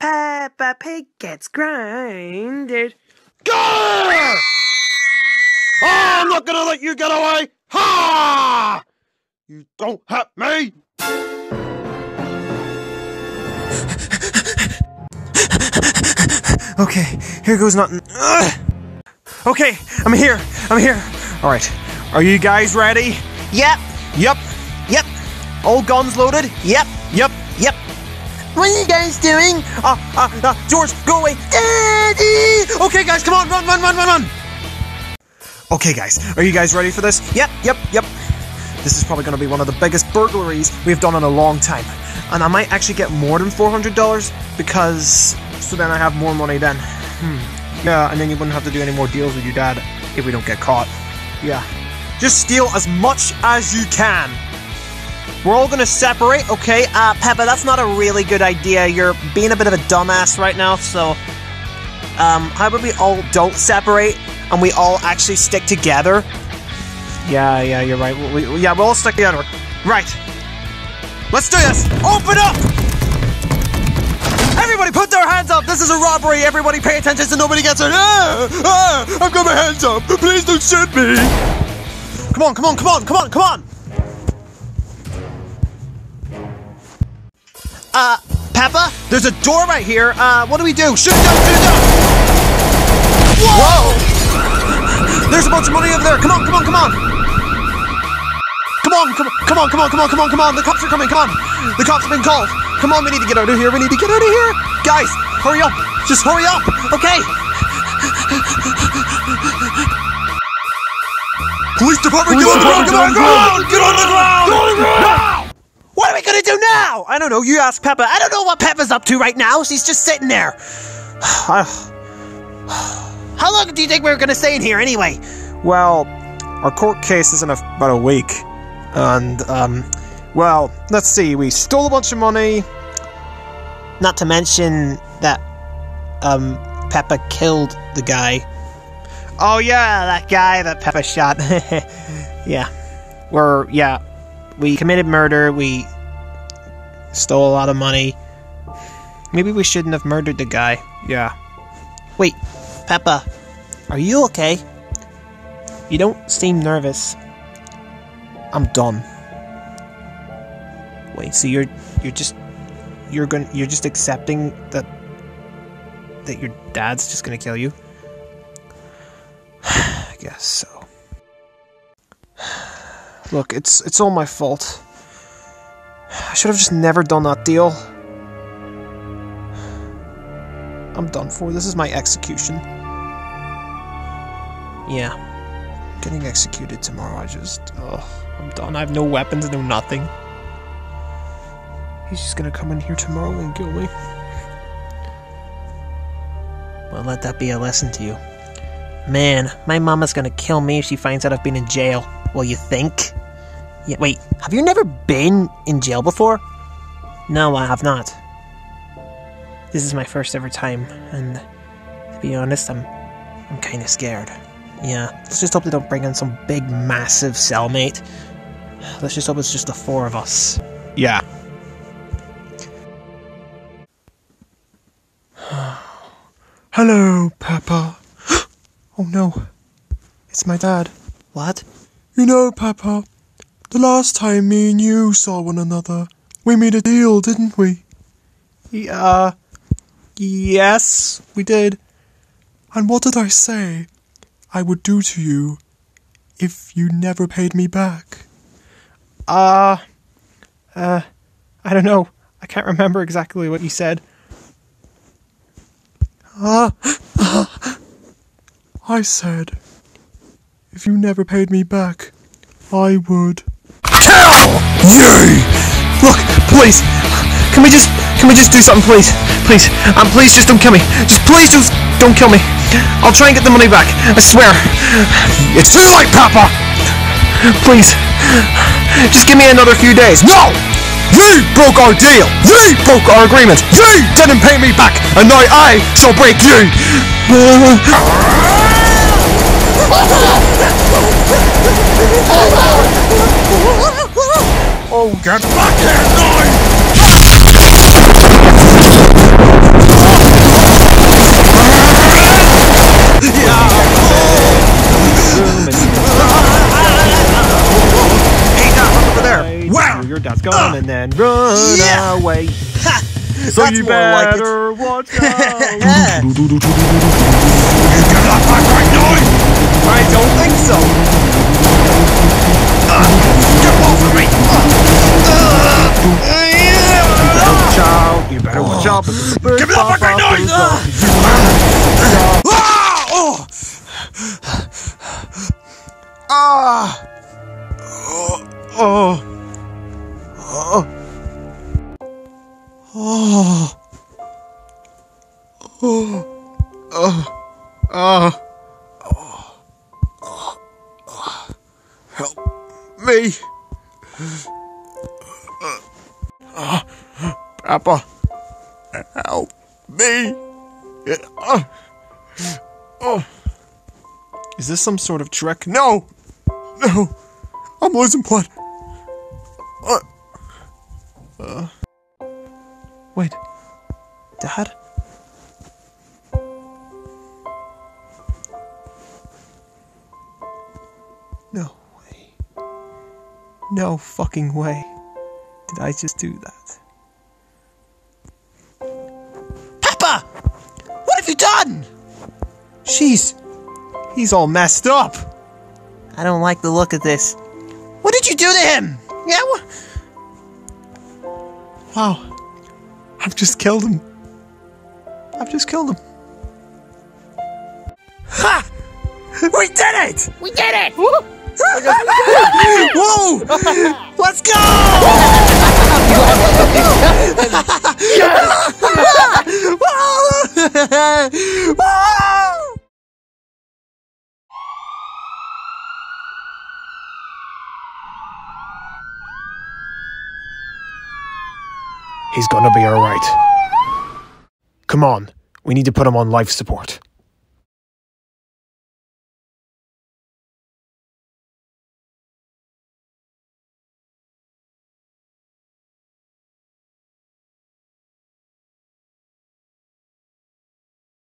Peppa Pig gets grounded. Gah! Oh, I'm not gonna let you get away! Ha! You don't have me! Okay, here goes nothing. Ugh. Okay, I'm here. I'm here. All right, are you guys ready? Yep, Yep. yep, All guns loaded? yep, Yep. What are you guys doing? Uh, uh, uh, George, go away. Daddy! Okay, guys, come on, run, run, run, run, run. Okay, guys, are you guys ready for this? Yep, yep, yep. This is probably going to be one of the biggest burglaries we've done in a long time. And I might actually get more than $400 because so then I have more money then. Hmm. Yeah, and then you wouldn't have to do any more deals with your dad if we don't get caught. Yeah. Just steal as much as you can. We're all gonna separate, okay? Uh, Peppa, that's not a really good idea. You're being a bit of a dumbass right now, so. Um, how about we all don't separate and we all actually stick together? Yeah, yeah, you're right. We, we- yeah, we'll all stick together. Right. Let's do this. Open up! Everybody put their hands up! This is a robbery! Everybody pay attention so nobody gets hurt! Ah! Ah! I've got my hands up! Please don't shoot me! Come on, come on, come on, come on, come on! Uh, Peppa? There's a door right here. Uh, what do we do? Shoot it down, shoot it down! Whoa! There's a bunch of money over there. Come on, come on, come on! Come on, come on, come on, come on, come on, come on, come on! The cops are coming, come on! The cops have been called! Come on, we need to get out of here, we need to get out of here! Guys, hurry up! Just hurry up! Okay! Police department, get on the ground! Get on the ground! Get on the ground! Get on the ground! What are we gonna do now? I don't know, you ask Peppa. I don't know what Peppa's up to right now. She's just sitting there. How long do you think we're gonna stay in here anyway? Well, our court case is in a, about a week. And, um, well, let's see. We stole a bunch of money. Not to mention that, um, Peppa killed the guy. Oh, yeah, that guy that Peppa shot. yeah. We're, yeah. We committed murder. We stole a lot of money. Maybe we shouldn't have murdered the guy. Yeah. Wait, Peppa, are you okay? You don't seem nervous. I'm done. Wait, so you're you're just you're going you're just accepting that that your dad's just gonna kill you? I guess so. Look, it's it's all my fault. I should have just never done that deal. I'm done for. This is my execution. Yeah. Getting executed tomorrow, I just. Ugh, I'm done. I have no weapons, no nothing. He's just gonna come in here tomorrow and kill me. Well, let that be a lesson to you. Man, my mama's gonna kill me if she finds out I've been in jail. Well, you think? Yeah, wait, have you never been in jail before? No, I have not. This is my first ever time, and to be honest, I'm I'm kind of scared. Yeah, let's just hope they don't bring in some big, massive cellmate. Let's just hope it's just the four of us. Yeah. Hello, Papa. oh no. It's my dad. What? You know, Papa, the last time me and you saw one another, we made a deal, didn't we? Yeah. Yes, we did. And what did I say I would do to you if you never paid me back? Uh. Uh. I don't know. I can't remember exactly what you said. Ah, I said, if you never paid me back, I would. Yay! Look, please. Can we just can we just do something, please? Please. Um, please just don't kill me. Just please just don't kill me. I'll try and get the money back. I swear. It's too late, Papa. Please. Just give me another few days. No! You broke our deal. You broke our agreement. You didn't pay me back, and now I shall break you. Get back here, knife! Your desk on uh, ah. and then run yeah. away. Ha. So That's you better like watch out. you right. I don't think so. Ah, uh, get off of me. Oh! Oh! Oh! Oh! Oh! Oh! Help me! Papa! Help me! Oh! Is this some sort of trick? No! No! I'm losing blood! Uh, Wait. Dad? No way. No fucking way. Did I just do that? Papa! What have you done? Jeez. He's all messed up. I don't like the look of this. What did you do to him? Yeah, what? Wow. I've just killed him. I've just killed him. Ha! We did it! We did it! Whoa! Let's go! He's gonna be alright. Come on, we need to put him on life support.